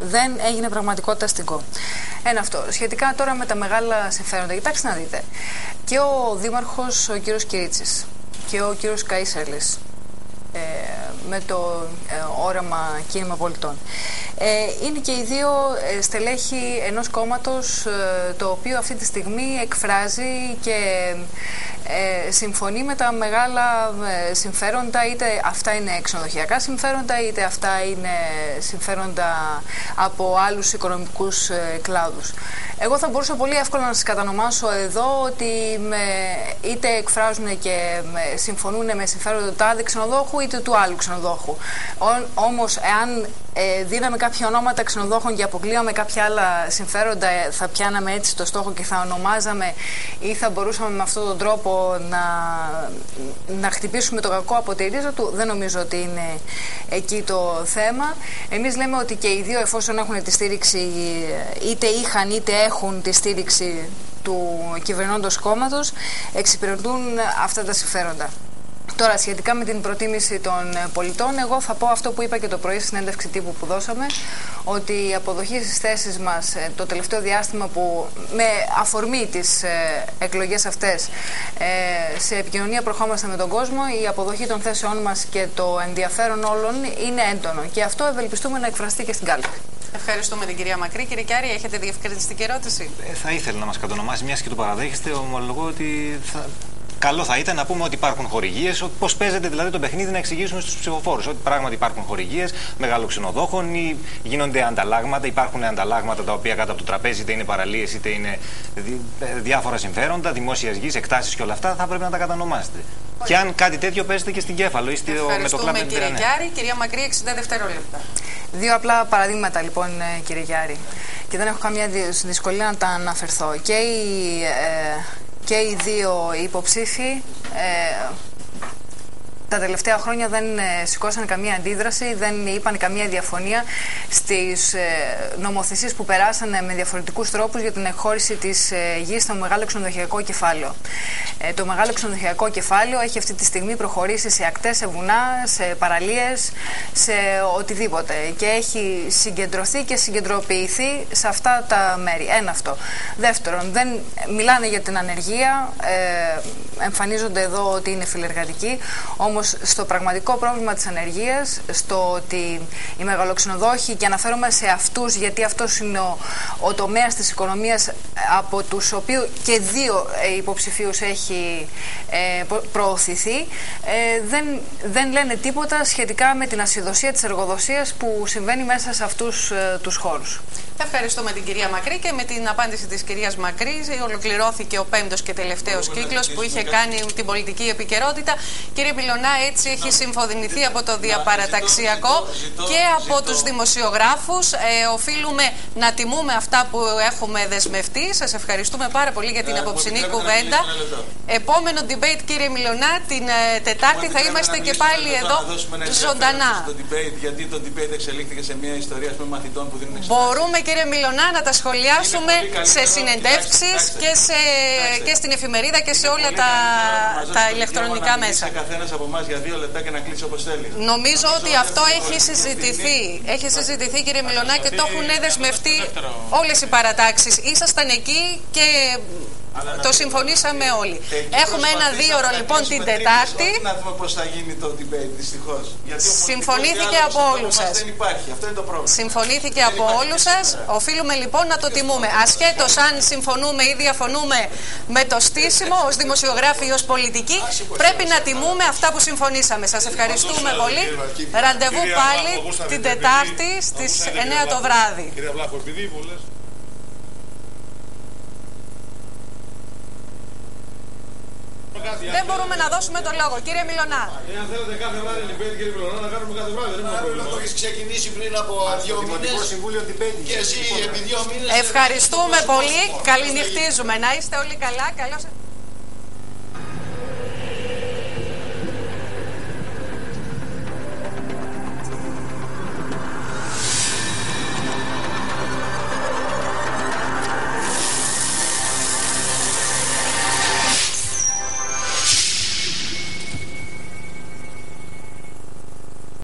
δεν έγινε πραγματικότητα στην ΚΟ. Ένα αυτό. Σχετικά τώρα με τα μεγάλα συμφέροντα, κοιτάξτε να δείτε. Και ο Δήμαρχος, ο κύριος Κυρίτσης και ο κύριος Καΐσαλης ε, με το ε, όραμα κίνημα πολιτών. Ε, είναι και οι δύο ε, στελέχη ενός κόμματος ε, το οποίο αυτή τη στιγμή εκφράζει και συμφωνεί με τα μεγάλα συμφέροντα είτε αυτά είναι ξενοδοχειακά συμφέροντα είτε αυτά είναι συμφέροντα από άλλους οικονομικούς κλάδους. Εγώ θα μπορούσα πολύ εύκολα να σας κατανομάσω εδώ ότι με, είτε εκφράζουν και συμφωνούν με συμφέροντα του τάδε ξενοδόχου είτε του άλλου ξενοδόχου. Όμως εάν ε, δίναμε κάποια ονόματα ξενοδόχων και αποκλείαμε κάποια άλλα συμφέροντα, ε, θα πιάναμε έτσι το στόχο και θα ονομάζαμε ή θα μπορούσαμε με αυτόν τον τρόπο να, να χτυπήσουμε το κακό από τη ρίζα του. Δεν νομίζω ότι είναι εκεί το θέμα. Εμείς λέμε ότι και οι δύο εφόσον έχουν τη στήριξη, είτε είχαν είτε έχουν τη στήριξη του κυβερνώντος κόμματος, εξυπηρετούν αυτά τα συμφέροντα. Τώρα, σχετικά με την προτίμηση των ε, πολιτών, εγώ θα πω αυτό που είπα και το πρωί στη συνέντευξη τύπου που δώσαμε, ότι η αποδοχή στις θέσεις μας ε, το τελευταίο διάστημα που με αφορμή τις ε, εκλογές αυτές σε επικοινωνία προχώμαστε με τον κόσμο, η αποδοχή των θέσεών μας και το ενδιαφέρον όλων είναι έντονο. Και αυτό ευελπιστούμε να εκφραστεί και στην κάλπη. Ευχαριστούμε την κυρία Μακρύ. Κύριε Κιάρη, έχετε διευκρινιστική ερώτηση; θα ήθελα να μας κατονομάσει, μιας και το παραδέχεστε, ομολογώ ότι θα, καλό θα ήταν να πούμε ότι υπάρχουν χορηγίες, πώς παίζεται δηλαδή το παιχνίδι να εξηγήσουμε στους ψηφοφόρους. Ότι πράγματι υπάρχουν χορηγίες μεγάλων ξενοδόχων ή γίνονται ανταλλάγματα, υπάρχουν ανταλλάγματα τα οποία κάτω από το τραπέζι είτε είναι παραλίες είτε είναι διάφορα συμφέροντα, δημόσιας γης, εκτάσεις και όλα αυτά, θα πρέπει να τα κατανομάσετε. Και αν κάτι τέτοιο παίζεται και στην κέφαλο ή με το κλαμπ κύριε Γιάρη. Κυρία Μακρύ, 60 δευτερόλεπτα. Δύο απλά παραδείγματα λοιπόν, ε, κύριε Γιάρη. Και δεν έχω καμία δυσκολία να τα αναφερθώ. Και η ε, και οι δύο υποψήφοι ε, τα τελευταία χρόνια δεν ε, σηκώσαν καμία αντίδραση, δεν είπαν καμία διαφωνία στις ε, νομοθεσίες που περάσαν με διαφορετικούς τρόπους για την εκχώρηση της ε, γης στο μεγάλο ξενοδοχειακό κεφάλαιο. Το μεγάλο ξενοδοχειακό κεφάλαιο έχει αυτή τη στιγμή προχωρήσει σε ακτές, σε βουνά, σε παραλίες, σε οτιδήποτε και έχει συγκεντρωθεί και συγκεντροποιηθεί σε αυτά τα μέρη. Ένα αυτό. Δεύτερον, δεν μιλάνε για την ανεργία, εμφανίζονται εδώ ότι είναι φιλεργατικοί, όμως στο πραγματικό πρόβλημα της ανεργίας, στο ότι οι μεγαλοξενοδόχοι, και αναφέρομαι σε αυτούς γιατί αυτός είναι ο, ο τομέας της οικονομίας από τους οποίους και δύο ε, υποψηφίους έχει ε, προωθηθεί, ε, δεν, δεν λένε τίποτα σχετικά με την ασυδοσία της εργοδοσίας που συμβαίνει μέσα σε αυτούς ε, τους χώρους. Ευχαριστούμε την κυρία Μακρύ και με την απάντηση της κυρίας Μακρύ ολοκληρώθηκε ο πέμπτος και τελευταίος κύκλος που είχε κάνει την πολιτική επικαιρότητα. Κύριε Μιλονά, έτσι έχει συμφωνηθεί από το διαπαραταξιακό και από τους δημοσιογράφους. Ε, οφείλουμε να τιμούμε αυτά που έχουμε δεσμευτεί. Σας ευχαριστούμε πάρα πολύ για την ε, απόψινή κουβέντα. Επόμενο debate, κύριε Μιλονά, την ε, Τετάρτη θα είμαστε και πάλι εδώ ζωντανά. Γιατί το debate εξελίχθηκε σε μια ιστορία μαθητών που δίνουν Μπορούμε κύριε Μιλονά να τα σχολιάσουμε σε συνεντεύξεις και, σε, και στην εφημερίδα και σε όλα τα, τα ηλεκτρονικά μέσα. Καθένας από εμάς για δύο λεπτά και να κλείσει όπως θέλεις. Νομίζω ότι αυτό έχει συζητηθεί. Έχει συζητηθεί κύριε Μιλονά και το έχουν δεσμευτεί όλες οι παρατάξεις. Ήσασταν εκεί και το συμφωνήσαμε όλοι. Έχουμε ένα δύο ώρο λοιπόν την Τετάρτη. Να δούμε πώς θα γίνει το debate, δυστυχώς. Συμφωνήθηκε από όλους σας. Δεν υπάρχει. Αυτό είναι το πρόβλημα. Συμφωνήθηκε από όλους σας. Οφείλουμε λοιπόν να το τιμούμε. Ασχέτως αν συμφωνούμε ή διαφωνούμε με το στήσιμο ως δημοσιογράφοι ή ως πολιτικοί, πρέπει να τιμούμε αυτά που συμφωνήσαμε. Σας ευχαριστούμε πολύ. Ραντεβού πάλι την Τετάρτη στις 9 το βράδυ. Δεν μπορούμε να δώσουμε το λόγο. Κύριε Μιλονά. Εάν θέλετε κάθε βράδυ debate, κύριε Μιλονά, να κάνουμε κάθε βράδυ. Δεν έχουμε πρόβλημα. Το έχεις ξεκινήσει πριν από δύο μήνες. Και εσύ επί δύο μήνες. Ευχαριστούμε πολύ. Καληνυχτίζουμε. Να είστε όλοι καλά. Καλώς...